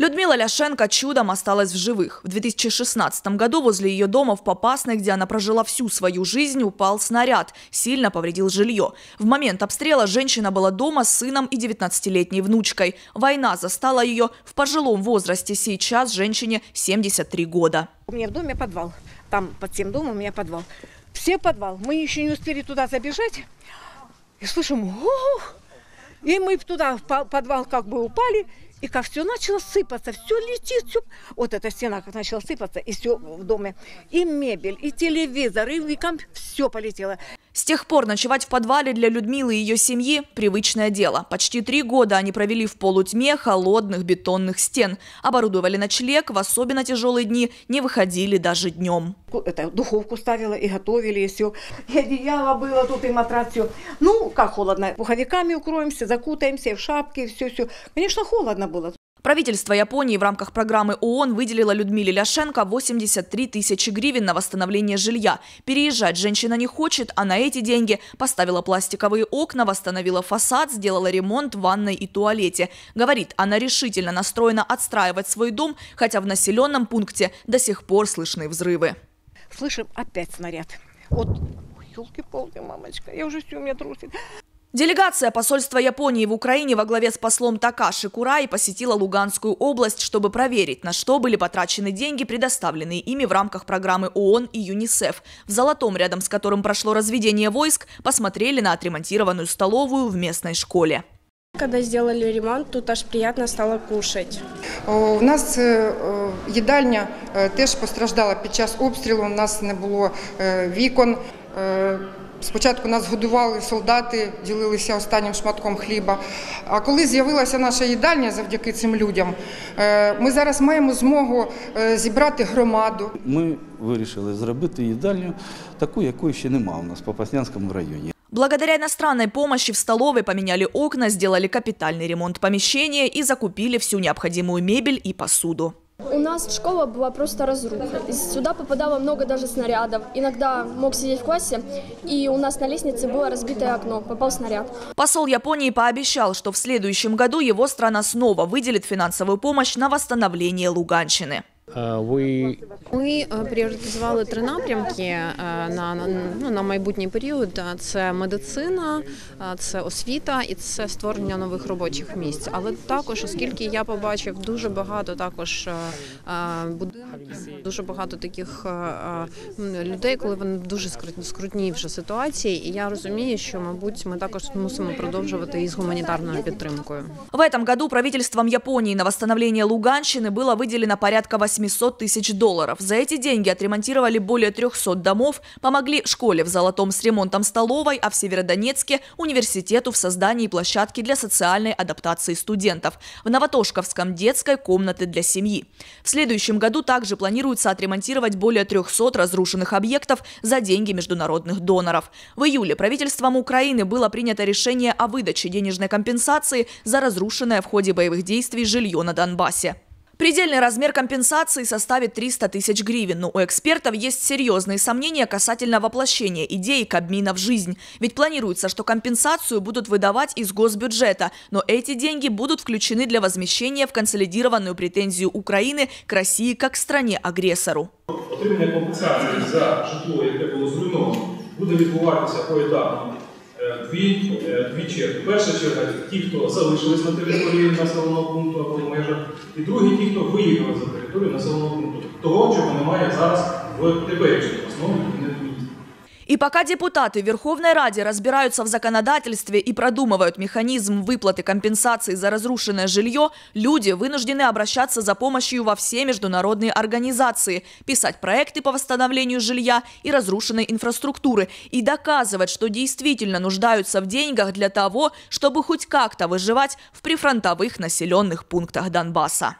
Людмила Ляшенко чудом осталась в живых. В 2016 году возле ее дома в Попасной, где она прожила всю свою жизнь, упал снаряд. Сильно повредил жилье. В момент обстрела женщина была дома с сыном и 19-летней внучкой. Война застала ее в пожилом возрасте. Сейчас женщине 73 года. У меня в доме подвал. Там под тем домом у меня подвал. Все подвал. Мы еще не успели туда забежать. И слышим, ух! И мы туда в подвал как бы упали. И как все начало сыпаться, все летит, все... вот эта стена как начала сыпаться, и все в доме, и мебель, и телевизор, и комп, все полетело. С тех пор ночевать в подвале для Людмилы и ее семьи – привычное дело. Почти три года они провели в полутьме холодных бетонных стен. Оборудовали ночлег, в особенно тяжелые дни не выходили даже днем. Это, духовку ставила и готовили, и все. И одеяло было тут, и матрас, все. Ну, как холодно. Пуховиками укроемся, закутаемся, в шапки, все-все. Конечно, холодно было. Правительство Японии в рамках программы ООН выделило Людмиле Ляшенко 83 тысячи гривен на восстановление жилья. Переезжать женщина не хочет, а на эти деньги поставила пластиковые окна, восстановила фасад, сделала ремонт в ванной и туалете. Говорит, она решительно настроена отстраивать свой дом, хотя в населенном пункте до сих пор слышны взрывы. Слышим опять снаряд. Вот, елки-палки, мамочка, я уже все, у меня трусит. Делегация посольства Японии в Украине во главе с послом Такаши Курай посетила Луганскую область, чтобы проверить, на что были потрачены деньги, предоставленные ими в рамках программы ООН и ЮНИСЕФ. В Золотом, рядом с которым прошло разведение войск, посмотрели на отремонтированную столовую в местной школе. Когда сделали ремонт, тут аж приятно стало кушать. У нас їдальня теж постраждала під час обстрілу. У нас не було вікон. Спочатку нас годували солдати, ділилися останнім шматком хліба. А коли з'явилася наша їдальня завдяки цим людям, ми зараз маємо змогу зібрати громаду. Ми вирішили зробити їдальню таку, якої ще немає у нас в Попаснянському районі. Благодаря иностранной помощи в столовой поменяли окна, сделали капитальный ремонт помещения и закупили всю необходимую мебель и посуду. У нас школа была просто разруха. Сюда попадало много даже снарядов. Иногда мог сидеть в классе, и у нас на лестнице было разбитое окно, попал снаряд. Посол Японии пообещал, что в следующем году его страна снова выделит финансовую помощь на восстановление Луганщины. Ви... Ми пріоритизували три напрямки на, на, ну, на майбутній період: це медицина, це освіта і це створення нових робочих місць. Але також, оскільки я побачив дуже багато також будинків, дуже багато таких людей, коли вони дуже скрутні вже ситуації, і я розумію, що мабуть ми також мусимо продовжувати із гуманітарною підтримкою. В этом году правительством Японии на восстановление Луганщины было выделено порядка 8 800 тысяч долларов. За эти деньги отремонтировали более 300 домов, помогли школе в Золотом с ремонтом столовой, а в Северодонецке – университету в создании площадки для социальной адаптации студентов. В Новотошковском – детской комнаты для семьи. В следующем году также планируется отремонтировать более 300 разрушенных объектов за деньги международных доноров. В июле правительством Украины было принято решение о выдаче денежной компенсации за разрушенное в ходе боевых действий жилье на Донбассе. Предельный размер компенсации составит 300 тысяч гривен, но у экспертов есть серьезные сомнения касательно воплощения идеи Кабмина в жизнь. Ведь планируется, что компенсацию будут выдавать из госбюджета, но эти деньги будут включены для возмещения в консолидированную претензию Украины к России как стране-агрессору. Отримання компенсації за житло, яке було зруйновано, буде відбуватися поетапно дві, дві черги. Перша черга ті, хто залишились на території населеного пункту або межах, і другі ті, хто виїхали за територію населеного пункту. Того, чого немає зараз в теперішній основі И пока депутаты Верховной Раде разбираются в законодательстве и продумывают механизм выплаты компенсации за разрушенное жилье, люди вынуждены обращаться за помощью во все международные организации, писать проекты по восстановлению жилья и разрушенной инфраструктуры и доказывать, что действительно нуждаются в деньгах для того, чтобы хоть как-то выживать в прифронтовых населенных пунктах Донбасса.